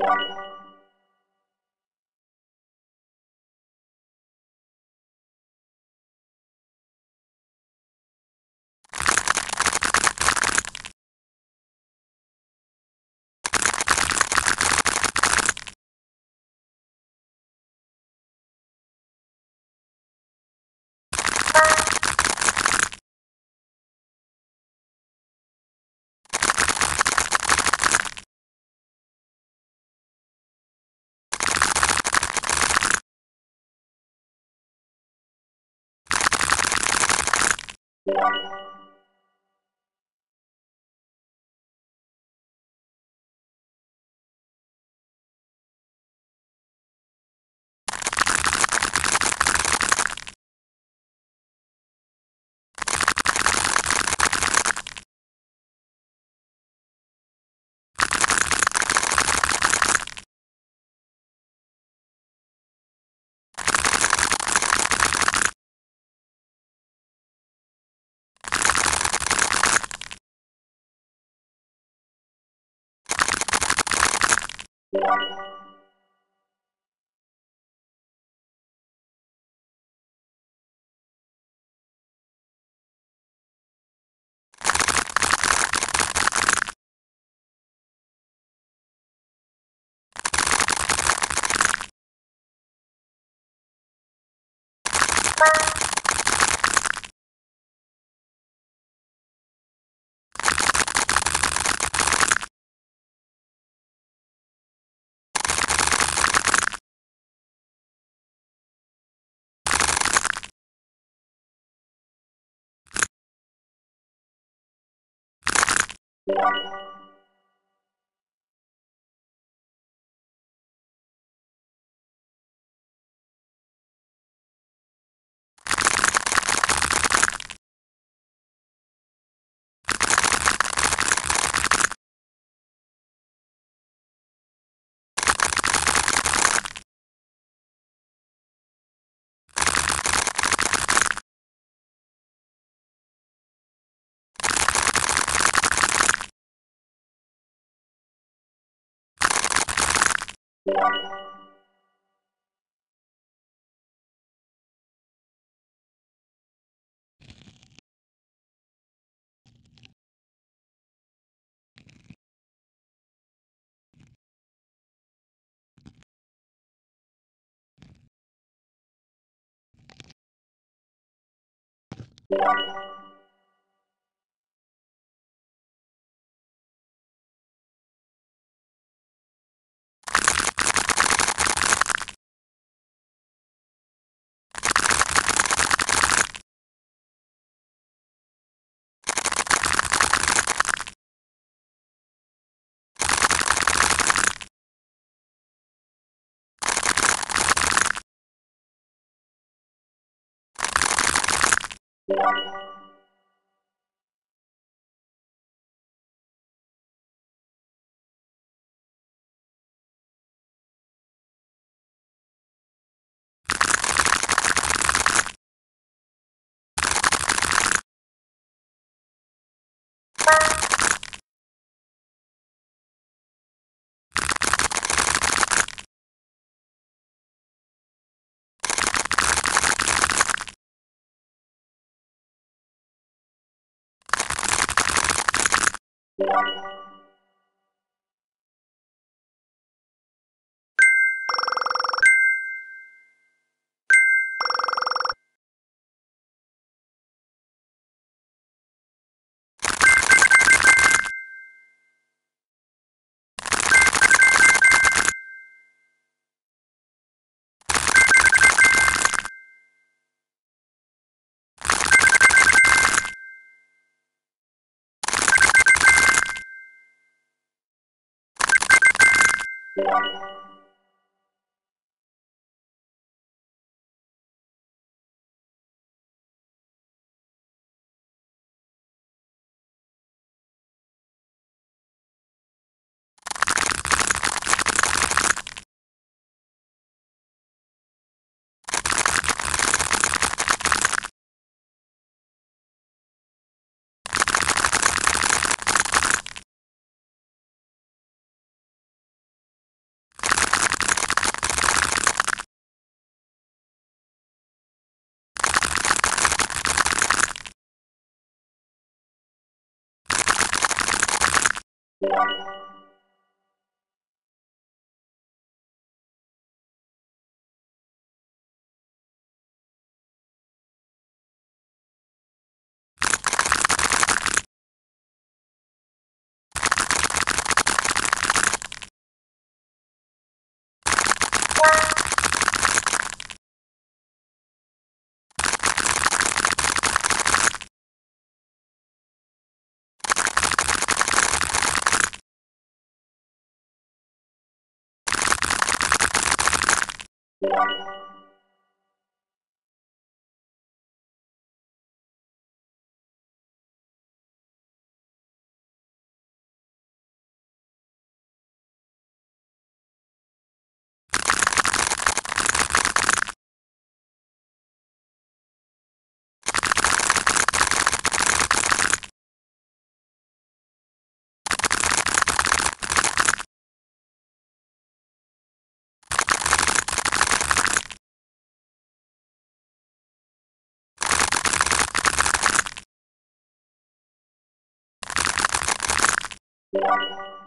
Thank you. you you Música you you Thank you. you you you